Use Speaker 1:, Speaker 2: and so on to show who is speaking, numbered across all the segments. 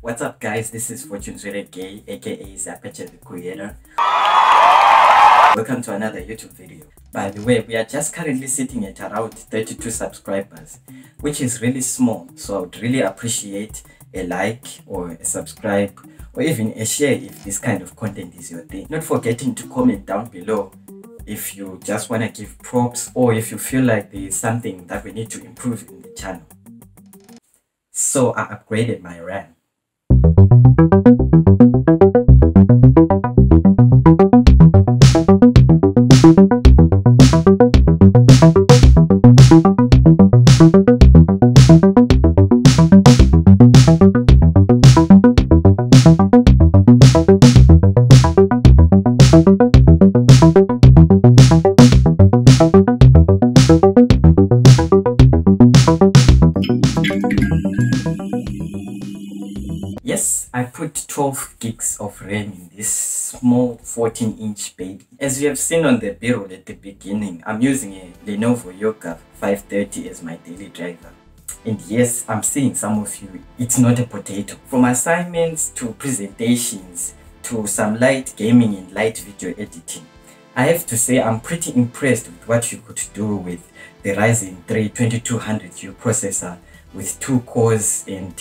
Speaker 1: What's up guys, this is Fortune Rated Gay aka Zapeture the Creator. Welcome to another YouTube video. By the way, we are just currently sitting at around 32 subscribers, which is really small. So I would really appreciate a like or a subscribe or even a share if this kind of content is your thing. Not forgetting to comment down below if you just want to give props or if you feel like there is something that we need to improve in the channel. So I upgraded my RAM. Yes, I put 12 gigs of RAM in this small 14 inch baby. As you have seen on the b-roll at the beginning, I'm using a Lenovo Yoga 530 as my daily driver. And yes, I'm seeing some of you, it's not a potato. From assignments to presentations to some light gaming and light video editing. I have to say I'm pretty impressed with what you could do with the Ryzen 3 2200U processor with two cores and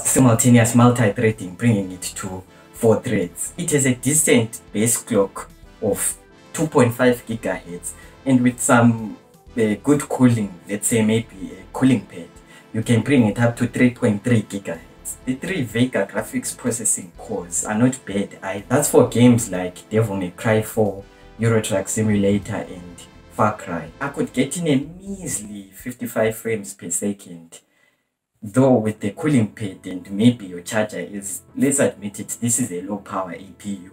Speaker 1: simultaneous multi-threading bringing it to four threads. It has a decent base clock of 2.5 gigahertz and with some uh, good cooling, let's say maybe a cooling pad, you can bring it up to 3.3 gigahertz. The three Vega graphics processing cores are not bad either. That's for games like Devil May Cry 4, Euro Truck Simulator and Far Cry. I could get in a measly 55 frames per second though with the cooling pad and maybe your charger is let's admit it this is a low power APU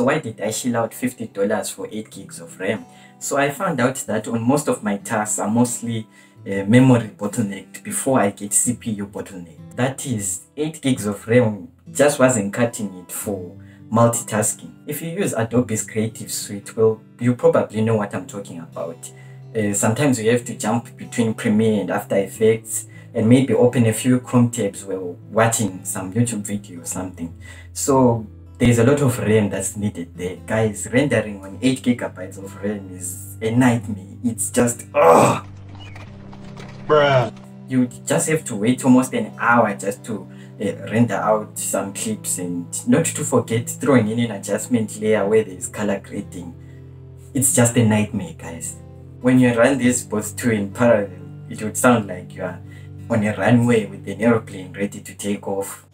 Speaker 1: So why did I shell out $50 for 8 gigs of RAM? So I found out that on most of my tasks are mostly uh, memory bottlenecked before I get CPU bottleneck. That is 8 gigs of RAM just wasn't cutting it for multitasking. If you use Adobe's Creative Suite, well, you probably know what I'm talking about. Uh, sometimes you have to jump between Premiere and After Effects and maybe open a few Chrome tabs while watching some YouTube video or something. So there's a lot of RAM that's needed there. Guys, rendering on 8 gigabytes of RAM is a nightmare. It's just, oh! Bruh. You just have to wait almost an hour just to uh, render out some clips and not to forget throwing in an adjustment layer where there's color grading. It's just a nightmare, guys. When you run these both two in parallel, it would sound like you are on a runway with an aeroplane ready to take off.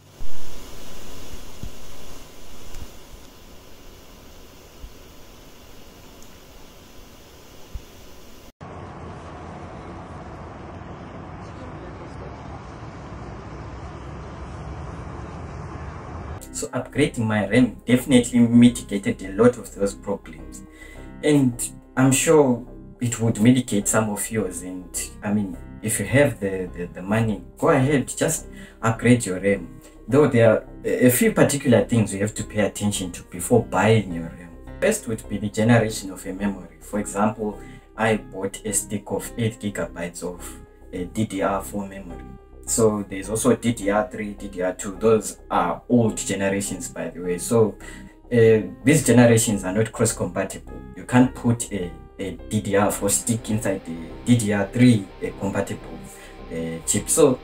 Speaker 1: So upgrading my RAM definitely mitigated a lot of those problems. And I'm sure it would mitigate some of yours. And I mean, if you have the, the, the money, go ahead, just upgrade your RAM. Though there are a few particular things you have to pay attention to before buying your RAM. First would be the generation of a memory. For example, I bought a stick of 8 gigabytes of uh, a DDR4 memory. So there's also DDR3, DDR2. Those are old generations, by the way. So uh, these generations are not cross-compatible. You can't put a, a DDR4 stick inside the DDR3 a compatible uh, chip. So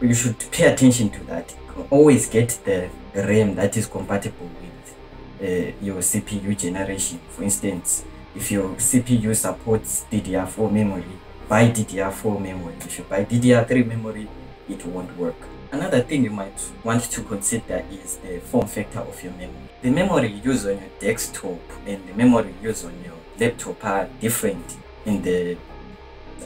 Speaker 1: you should pay attention to that. Always get the RAM that is compatible with uh, your CPU generation. For instance, if your CPU supports DDR4 memory, buy DDR4 memory. If you buy DDR3 memory, it won't work. Another thing you might want to consider is the form factor of your memory. The memory you use on your desktop and the memory you use on your laptop are different in the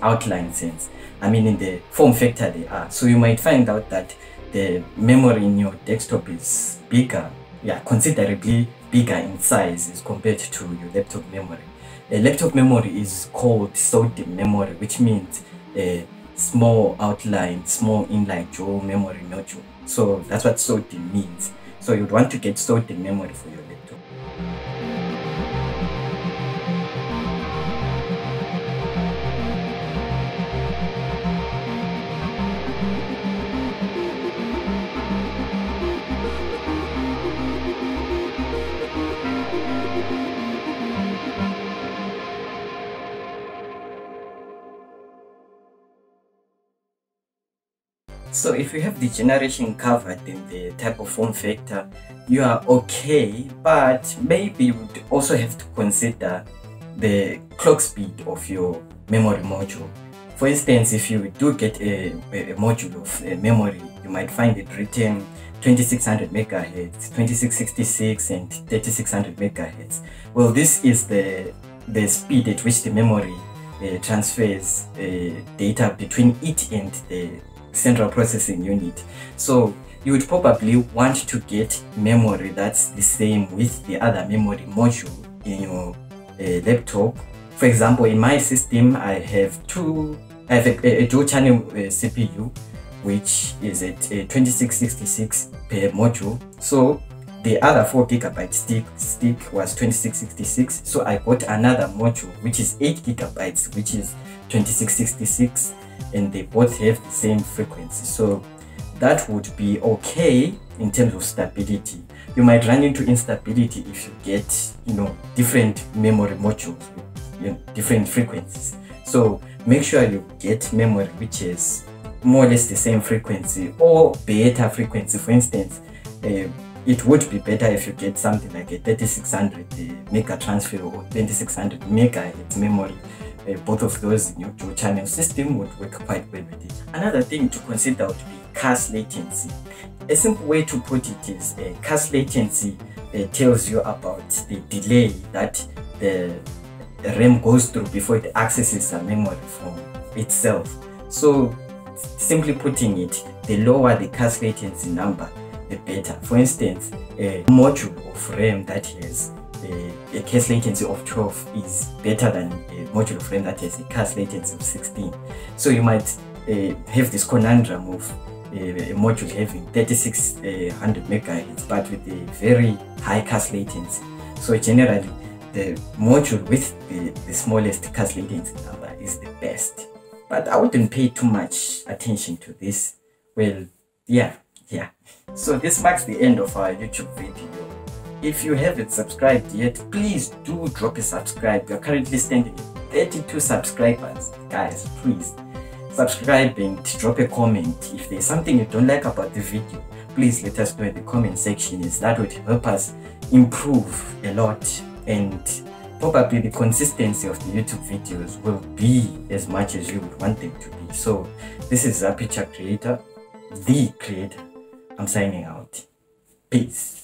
Speaker 1: outline sense. I mean in the form factor they are. So you might find out that the memory in your desktop is bigger, yeah, considerably bigger in size as compared to your laptop memory. A laptop memory is called SODIMM memory, which means a small outline, small inline jaw memory module. So that's what SODIMM means. So you'd want to get SODIMM memory for your laptop. So if you have the generation covered in the type of form factor, you are okay, but maybe you would also have to consider the clock speed of your memory module. For instance, if you do get a, a module of a memory, you might find it written 2600 megahertz, 2666 and 3600 megahertz. Well, this is the, the speed at which the memory uh, transfers uh, data between it and the central processing unit. So you would probably want to get memory that's the same with the other memory module in your uh, laptop. For example, in my system, I have two, I have a, a dual channel uh, CPU, which is at uh, 2666 per module. So the other 4 gigabyte stick stick was 2666 so i got another module which is 8 gigabytes which is 2666 and they both have the same frequency. So that would be okay in terms of stability. You might run into instability if you get you know different memory modules with you know, different frequencies. So make sure you get memory which is more or less the same frequency or better frequency. For instance uh, it would be better if you get something like a 3600 uh, mega transfer or 2600 megahertz memory uh, both of those your dual channel system would work quite well with it. Another thing to consider would be cache latency. A simple way to put it is uh, cache latency uh, tells you about the delay that the RAM goes through before it accesses the memory from itself. So simply putting it the lower the cache latency number the better. For instance, a module of RAM that has a, a cache latency of 12 is better than a module of RAM that has a cache latency of 16. So you might uh, have this conundrum of a, a module having 3600 uh, megahertz but with a very high cache latency. So generally, the module with the, the smallest cache latency number is the best. But I wouldn't pay too much attention to this. Well, yeah, yeah. So this marks the end of our YouTube video. If you haven't subscribed yet, please do drop a subscribe. Are currently standing at 32 subscribers. Guys, please subscribe and drop a comment. If there's something you don't like about the video, please let us know in the comment section as that would help us improve a lot and probably the consistency of the YouTube videos will be as much as you would want them to be. So this is Aperture Creator, the creator. I'm signing out. Peace.